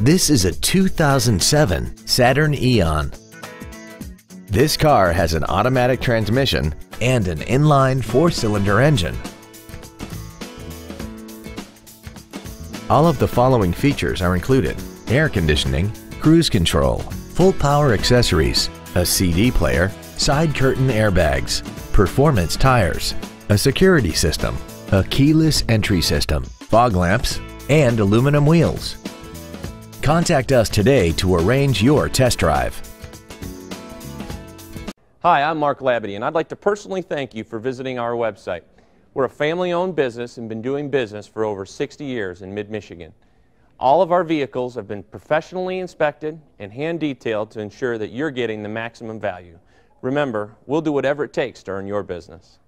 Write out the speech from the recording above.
This is a 2007 Saturn Ion. This car has an automatic transmission and an inline four-cylinder engine. All of the following features are included. Air conditioning, cruise control, full power accessories, a CD player, side curtain airbags, performance tires, a security system, a keyless entry system, fog lamps, and aluminum wheels. Contact us today to arrange your test drive. Hi, I'm Mark Labadie, and I'd like to personally thank you for visiting our website. We're a family-owned business and been doing business for over 60 years in mid-Michigan. All of our vehicles have been professionally inspected and hand-detailed to ensure that you're getting the maximum value. Remember, we'll do whatever it takes to earn your business.